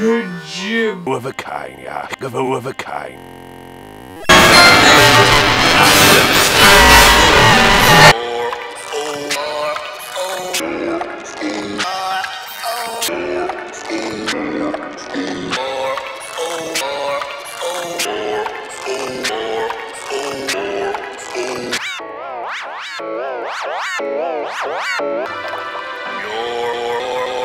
good you? Of a kind, yeah. Of a kind. Your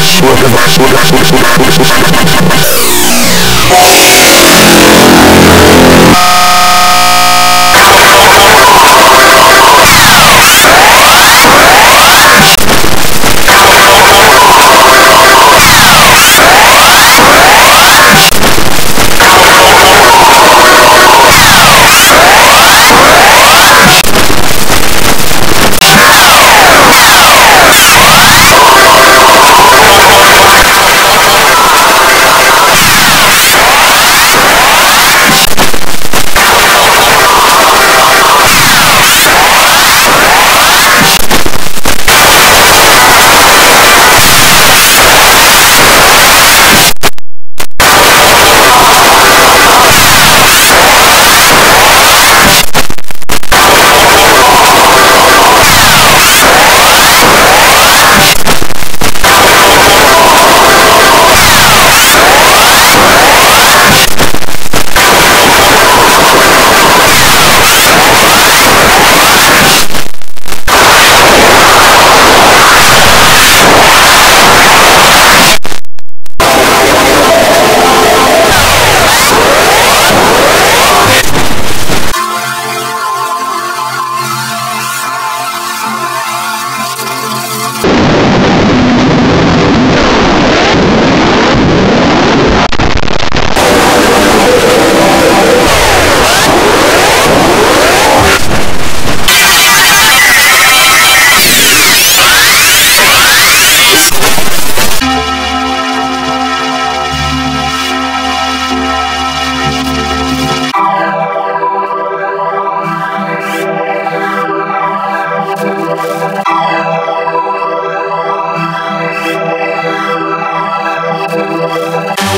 Uh... oh you.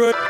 Plunger.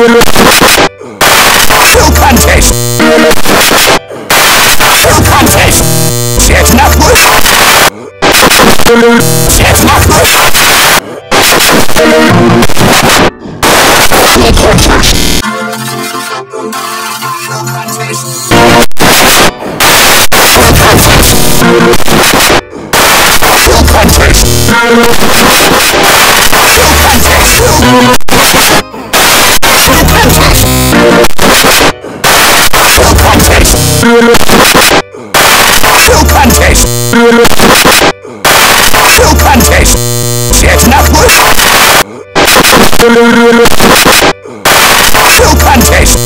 No contest! No contest! Chef Knuckles! Chef Knuckles! No contest! No contest! No contest! No contest! Chef Knuckles! No contest!